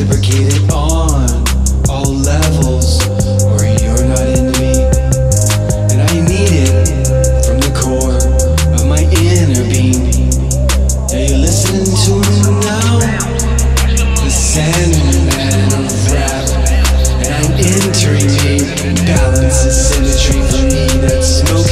reciprocated on all levels, or you're not into me. And I need it from the core of my inner being. Are you listening to me now? The Sandman of rap, and I'm entering me. Balance is symmetry for me. That smoke.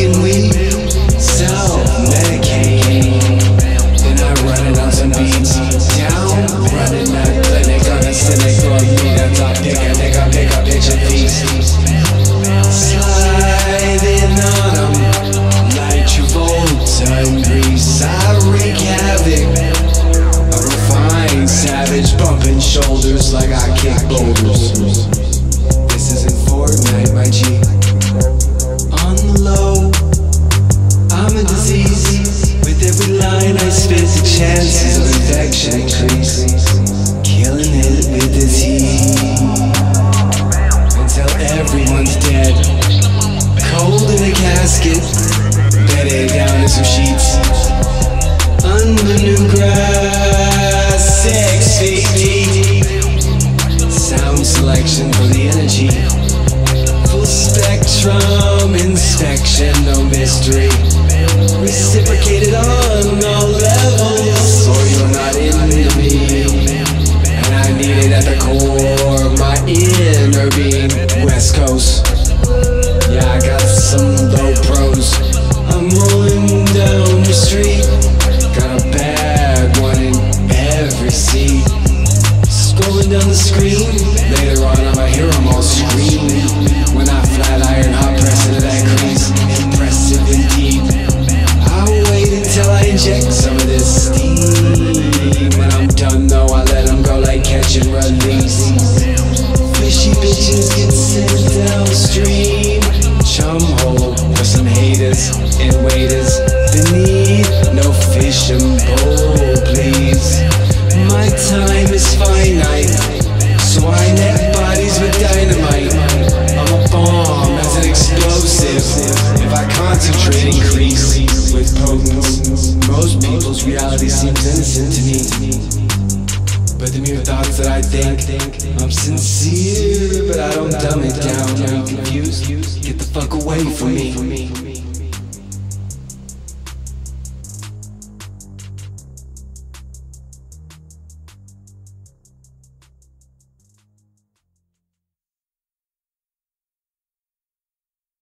the new grass. Sexy sound selection for the energy. Full spectrum inspection, no mystery. Reciprocated on all levels. Not and I need it at the core. My inner being, West Coast. reality seems innocent to me. But the mere thoughts that I think, I'm sincere, but I don't dumb it down. Are you confused? Get the fuck away from me.